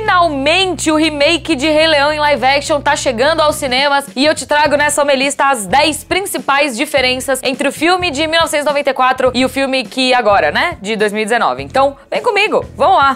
Finalmente o remake de Rei Leão em live action tá chegando aos cinemas e eu te trago nessa minha lista as 10 principais diferenças entre o filme de 1994 e o filme que agora, né, de 2019. Então, vem comigo, vamos lá.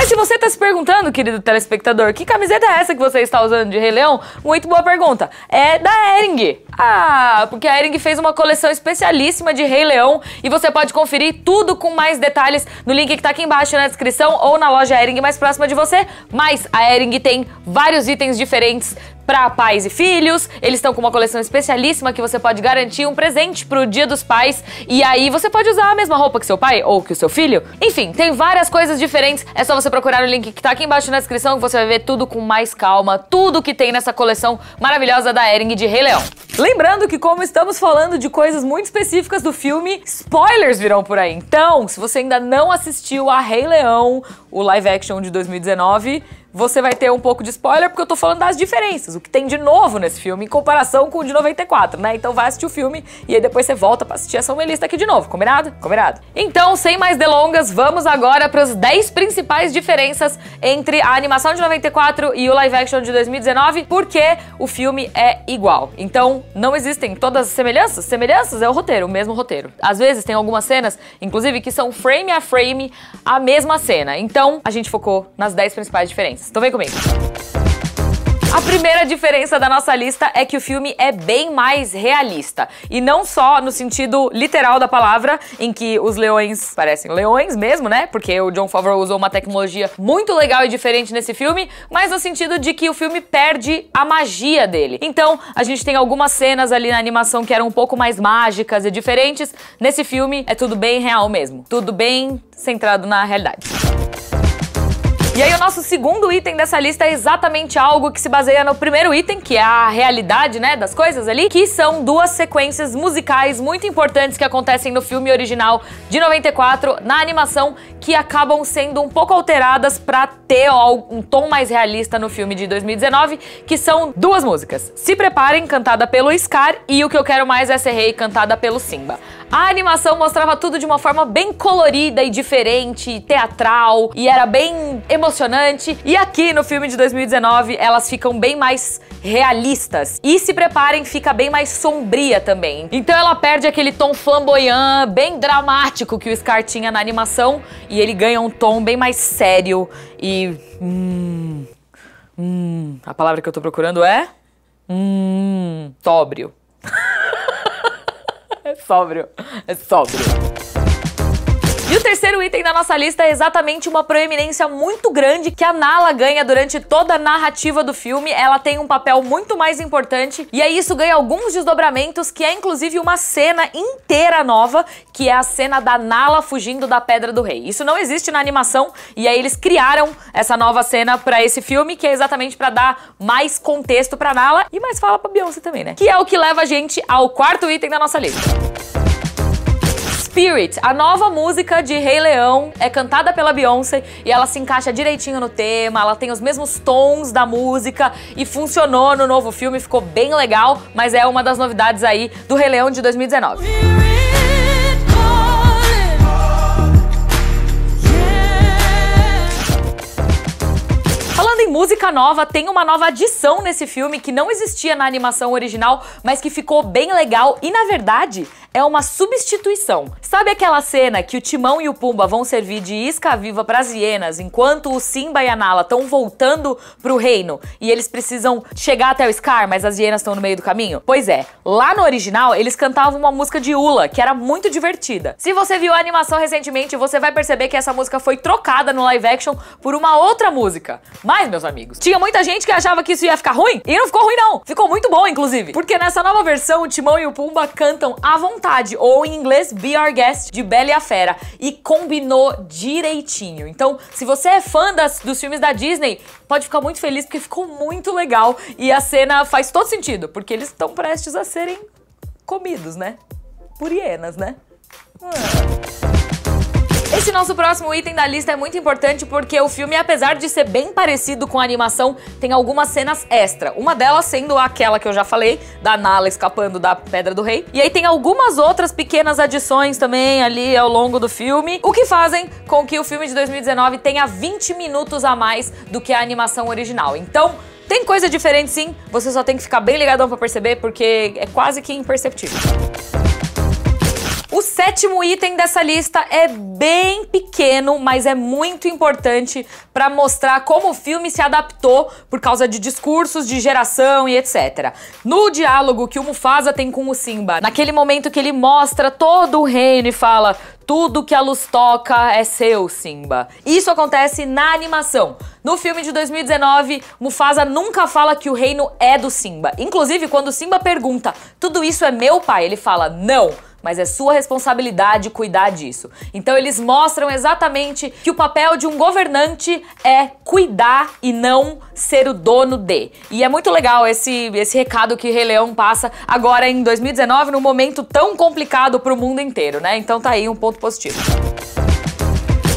Mas se você tá se perguntando, querido telespectador, que camiseta é essa que você está usando de Rei Leão? Muito boa pergunta. É da Ering. Ah, porque a Ering fez uma coleção especialíssima de Rei Leão e você pode conferir tudo com mais detalhes no link que tá aqui embaixo na descrição ou na loja Ering mais próxima de você. Mas a Ering tem vários itens diferentes para pais e filhos. Eles estão com uma coleção especialíssima que você pode garantir um presente pro Dia dos Pais e aí você pode usar a mesma roupa que seu pai ou que o seu filho. Enfim, tem várias coisas diferentes. É só você procurar o link que tá aqui embaixo na descrição que você vai ver tudo com mais calma, tudo que tem nessa coleção maravilhosa da Ering de Rei Leão. Lembrando que como estamos falando de coisas muito específicas do filme, spoilers virão por aí. Então, se você ainda não assistiu a Rei Leão, o live action de 2019, você vai ter um pouco de spoiler porque eu tô falando das diferenças, o que tem de novo nesse filme em comparação com o de 94, né? Então vai assistir o filme e aí depois você volta pra assistir essa lista aqui de novo, combinado? Combinado. Então, sem mais delongas, vamos agora para as 10 principais diferenças entre a animação de 94 e o live action de 2019, porque o filme é igual. Então, não existem todas as semelhanças? Semelhanças é o roteiro, o mesmo roteiro. Às vezes tem algumas cenas, inclusive, que são frame a frame a mesma cena. Então, a gente focou nas 10 principais diferenças. Então vem comigo. A primeira diferença da nossa lista é que o filme é bem mais realista. E não só no sentido literal da palavra, em que os leões parecem leões mesmo, né? Porque o John Favreau usou uma tecnologia muito legal e diferente nesse filme, mas no sentido de que o filme perde a magia dele. Então, a gente tem algumas cenas ali na animação que eram um pouco mais mágicas e diferentes. Nesse filme, é tudo bem real mesmo. Tudo bem centrado na realidade. E aí o nosso segundo item dessa lista é exatamente algo que se baseia no primeiro item, que é a realidade, né, das coisas ali, que são duas sequências musicais muito importantes que acontecem no filme original de 94, na animação, que acabam sendo um pouco alteradas para ter um tom mais realista no filme de 2019, que são duas músicas. Se Preparem, cantada pelo Scar, e O Que Eu Quero Mais é Ser Rei, cantada pelo Simba. A animação mostrava tudo de uma forma bem colorida e diferente, teatral, e era bem emocionante. E aqui no filme de 2019, elas ficam bem mais realistas. E se preparem, fica bem mais sombria também. Então ela perde aquele tom flamboyant, bem dramático que o Scar tinha na animação, e ele ganha um tom bem mais sério e. Hum. Hum. A palavra que eu tô procurando é. Hum. Sóbrio. Sóbrio. É sóbrio. E o terceiro item da nossa lista é exatamente uma proeminência muito grande que a Nala ganha durante toda a narrativa do filme. Ela tem um papel muito mais importante e aí isso ganha alguns desdobramentos, que é inclusive uma cena inteira nova, que é a cena da Nala fugindo da Pedra do Rei. Isso não existe na animação e aí eles criaram essa nova cena para esse filme, que é exatamente para dar mais contexto para Nala e mais fala para Beyoncé também, né? Que é o que leva a gente ao quarto item da nossa lista. Spirit, a nova música de Rei Leão, é cantada pela Beyoncé e ela se encaixa direitinho no tema, ela tem os mesmos tons da música e funcionou no novo filme, ficou bem legal, mas é uma das novidades aí do Rei Leão de 2019. Falando em música nova, tem uma nova adição nesse filme que não existia na animação original, mas que ficou bem legal e na verdade é uma substituição. Sabe aquela cena que o Timão e o Pumba vão servir de isca viva para as hienas, enquanto o Simba e a Nala estão voltando pro reino e eles precisam chegar até o Scar, mas as hienas estão no meio do caminho? Pois é, lá no original eles cantavam uma música de Ula, que era muito divertida. Se você viu a animação recentemente, você vai perceber que essa música foi trocada no live action por uma outra música. Mas, meus amigos, tinha muita gente que achava que isso ia ficar ruim e não ficou ruim não. Ficou muito bom, inclusive. Porque nessa nova versão, o Timão e o Pumba cantam à vontade vontade, ou em inglês Be Our Guest de Bela e a Fera, e combinou direitinho. Então, se você é fã das, dos filmes da Disney, pode ficar muito feliz porque ficou muito legal e a cena faz todo sentido, porque eles estão prestes a serem comidos, né? Por hienas, né? Ah. Esse nosso próximo item da lista é muito importante porque o filme, apesar de ser bem parecido com a animação, tem algumas cenas extra. Uma delas sendo aquela que eu já falei, da Nala escapando da Pedra do Rei. E aí tem algumas outras pequenas adições também ali ao longo do filme, o que fazem com que o filme de 2019 tenha 20 minutos a mais do que a animação original. Então, tem coisa diferente sim, você só tem que ficar bem ligadão pra perceber, porque é quase que imperceptível. O sétimo item dessa lista é bem pequeno, mas é muito importante para mostrar como o filme se adaptou por causa de discursos de geração e etc. No diálogo que o Mufasa tem com o Simba, naquele momento que ele mostra todo o reino e fala: tudo que a luz toca é seu, Simba. Isso acontece na animação. No filme de 2019, Mufasa nunca fala que o reino é do Simba. Inclusive, quando Simba pergunta: tudo isso é meu pai? Ele fala: não mas é sua responsabilidade cuidar disso. Então eles mostram exatamente que o papel de um governante é cuidar e não ser o dono de. E é muito legal esse, esse recado que Rei Leão passa agora em 2019, num momento tão complicado para o mundo inteiro, né? Então tá aí um ponto positivo.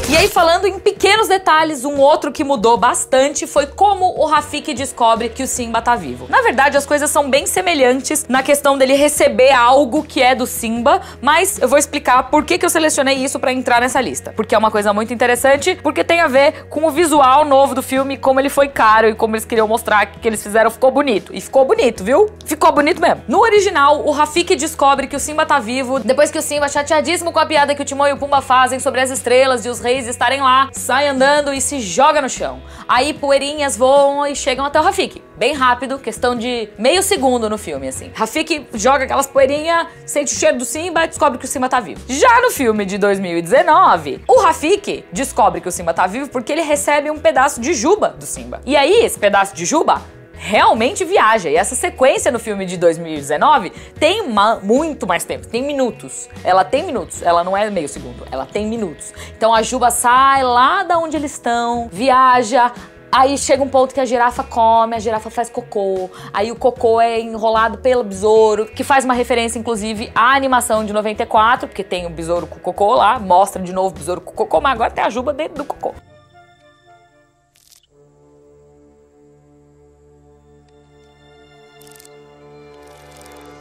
E aí, falando em pequenos detalhes, um outro que mudou bastante foi como o Rafik descobre que o Simba tá vivo. Na verdade, as coisas são bem semelhantes na questão dele receber algo que é do Simba, mas eu vou explicar por que, que eu selecionei isso para entrar nessa lista. Porque é uma coisa muito interessante, porque tem a ver com o visual novo do filme, como ele foi caro e como eles queriam mostrar que, que eles fizeram ficou bonito. E ficou bonito, viu? Ficou bonito mesmo. No original, o Rafik descobre que o Simba tá vivo depois que o Simba, chateadíssimo com a piada que o Timão e o Pumba fazem sobre as estrelas e os reis estarem lá, sai andando e se joga no chão. Aí poeirinhas voam e chegam até o Rafik. Bem rápido, questão de meio segundo no filme, assim. Rafik joga aquelas poeirinhas, sente o cheiro do Simba e descobre que o Simba tá vivo. Já no filme de 2019, o Rafik descobre que o Simba tá vivo porque ele recebe um pedaço de juba do Simba. E aí, esse pedaço de juba realmente viaja. E essa sequência no filme de 2019 tem uma, muito mais tempo, tem minutos. Ela tem minutos, ela não é meio segundo, ela tem minutos. Então a Juba sai lá da onde eles estão, viaja, Aí chega um ponto que a girafa come, a girafa faz cocô. Aí o cocô é enrolado pelo besouro, que faz uma referência, inclusive, à animação de 94, porque tem o besouro com cocô lá, mostra de novo o besouro com cocô, mas agora tem a juba dentro do cocô.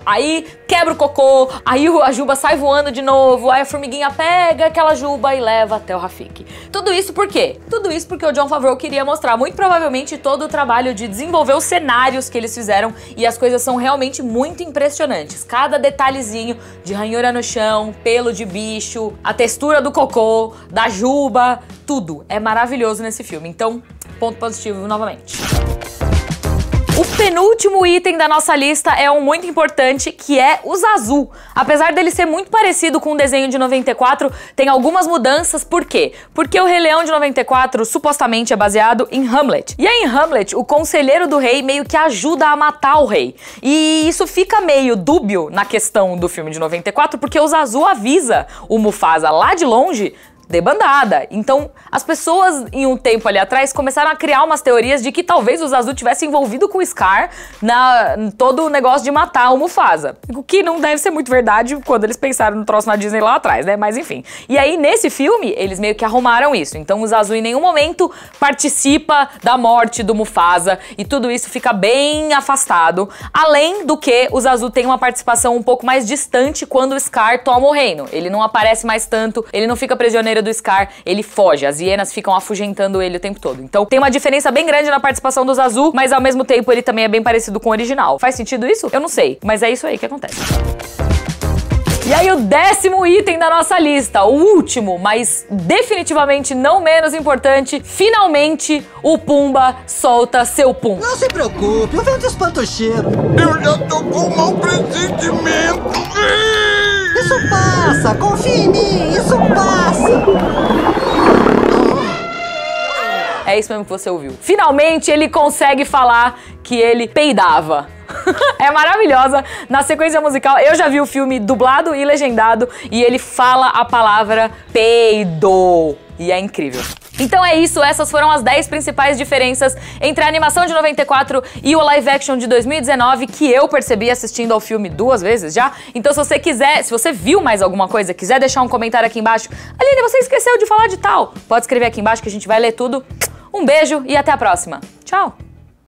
Aí quebra o cocô, aí a juba sai voando de novo, aí a formiguinha pega aquela juba e leva até o Rafik. Tudo isso por quê? Tudo isso porque o John Favreau queria mostrar muito provavelmente todo o trabalho de desenvolver os cenários que eles fizeram e as coisas são realmente muito impressionantes. Cada detalhezinho de ranhura no chão, pelo de bicho, a textura do cocô, da juba, tudo é maravilhoso nesse filme. Então, ponto positivo novamente. O penúltimo item da nossa lista é um muito importante, que é o Zazu. Apesar dele ser muito parecido com o desenho de 94, tem algumas mudanças. Por quê? Porque o Rei Leão de 94 supostamente é baseado em Hamlet. E aí em Hamlet, o conselheiro do rei meio que ajuda a matar o rei. E isso fica meio dúbio na questão do filme de 94, porque o Zazu avisa o Mufasa lá de longe debandada. Então, as pessoas em um tempo ali atrás começaram a criar umas teorias de que talvez o Zazu tivesse envolvido com o Scar na todo o negócio de matar o Mufasa. O que não deve ser muito verdade quando eles pensaram no troço na Disney lá atrás, né? Mas enfim. E aí, nesse filme, eles meio que arrumaram isso. Então, o Zazu em nenhum momento participa da morte do Mufasa e tudo isso fica bem afastado. Além do que, o Zazu tem uma participação um pouco mais distante quando o Scar toma o reino. Ele não aparece mais tanto, ele não fica prisioneiro do Scar, ele foge. As hienas ficam afugentando ele o tempo todo. Então tem uma diferença bem grande na participação dos Azul, mas ao mesmo tempo ele também é bem parecido com o original. Faz sentido isso? Eu não sei, mas é isso aí que acontece. E aí, o décimo item da nossa lista, o último, mas definitivamente não menos importante, finalmente o Pumba solta seu pum. Não se preocupe, o vento espanta o cheiro. Eu já tô com um mau pressentimento. Isso passa, confia em mim, isso passa. É isso mesmo que você ouviu. Finalmente ele consegue falar que ele peidava. é maravilhosa. Na sequência musical, eu já vi o filme dublado e legendado e ele fala a palavra peido. E é incrível. Então é isso, essas foram as 10 principais diferenças entre a animação de 94 e o live action de 2019 que eu percebi assistindo ao filme duas vezes já. Então se você quiser, se você viu mais alguma coisa, quiser deixar um comentário aqui embaixo, Aline, você esqueceu de falar de tal, pode escrever aqui embaixo que a gente vai ler tudo. Um beijo e até a próxima. Tchau!